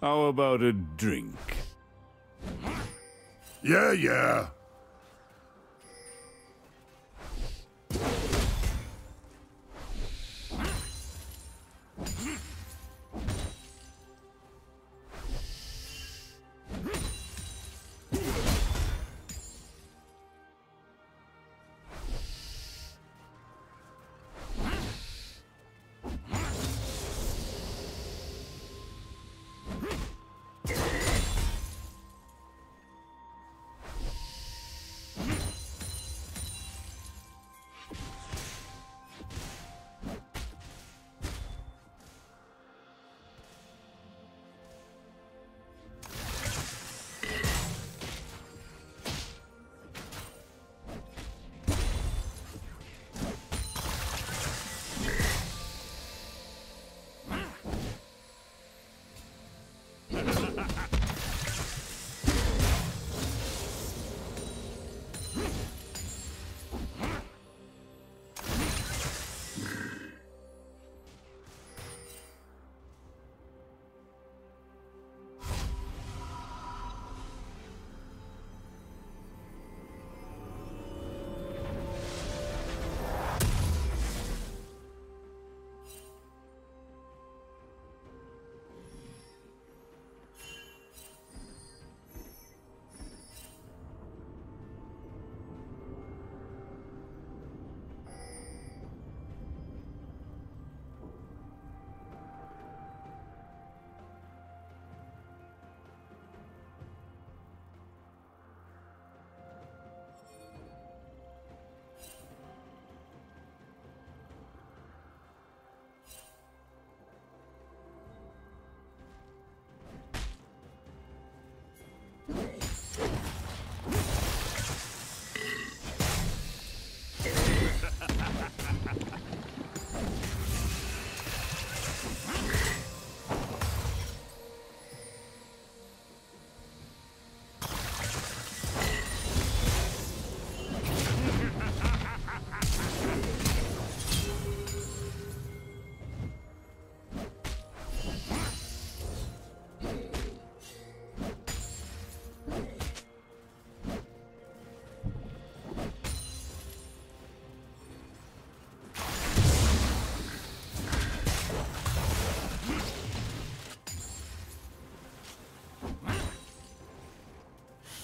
How about a drink? Yeah, yeah.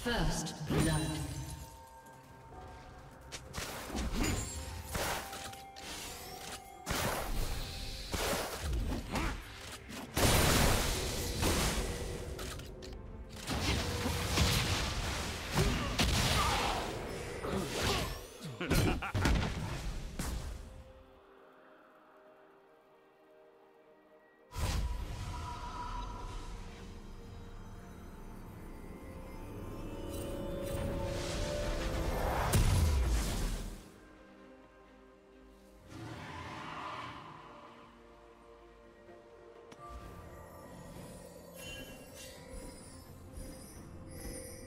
First blood.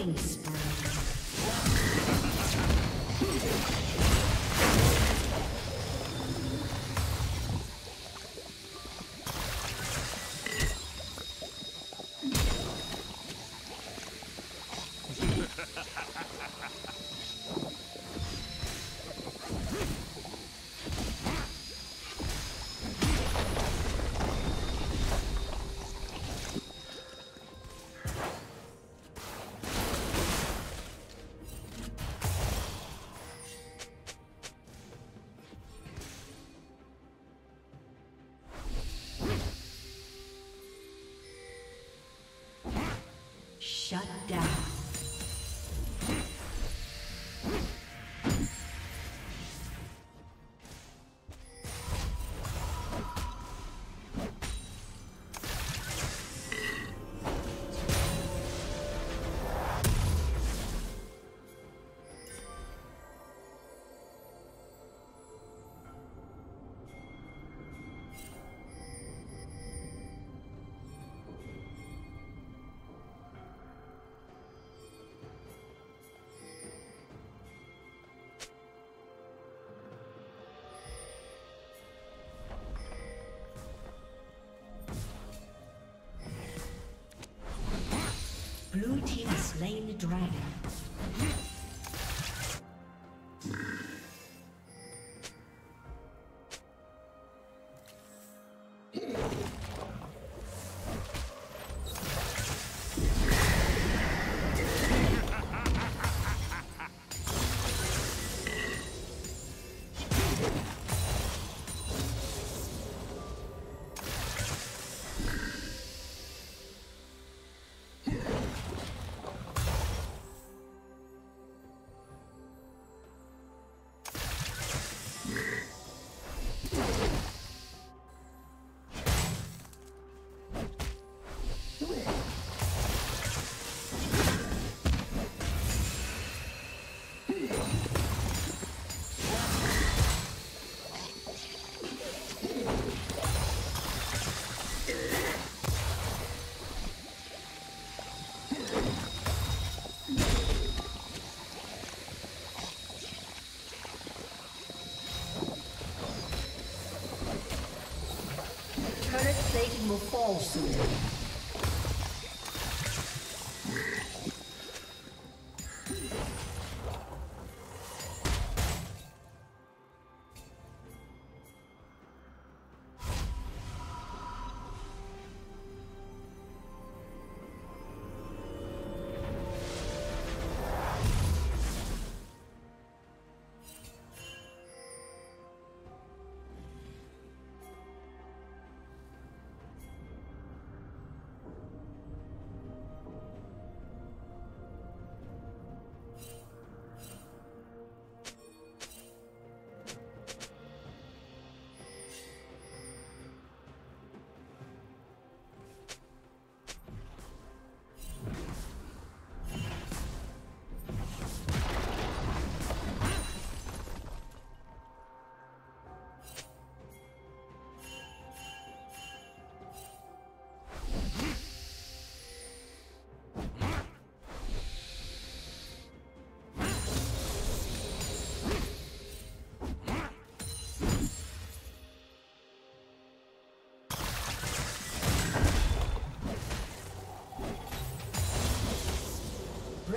Killing Shut down. Slain the dragon. Will fall soon.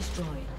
destroyed.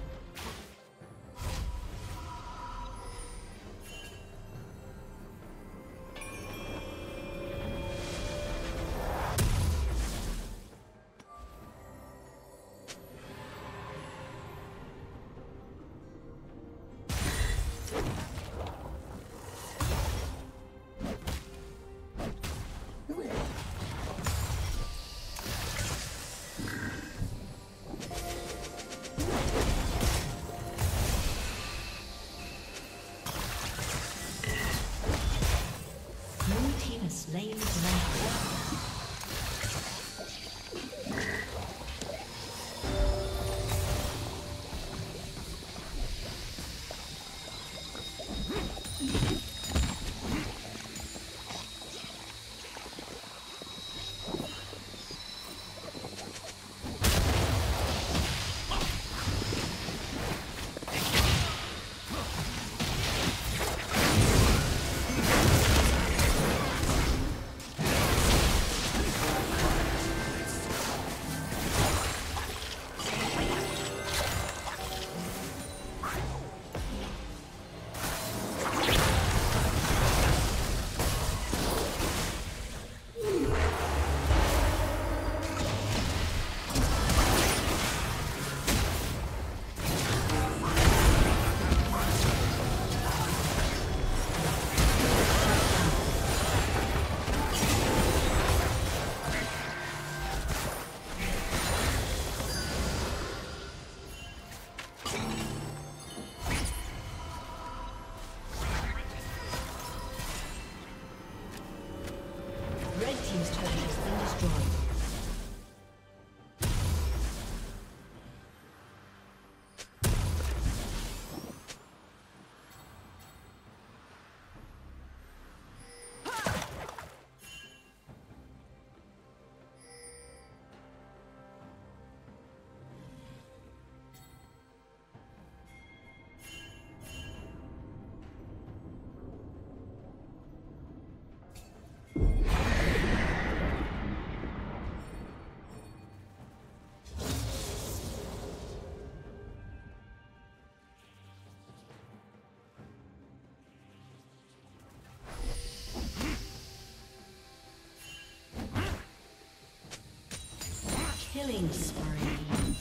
Killing spree.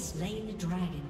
Slain the dragon.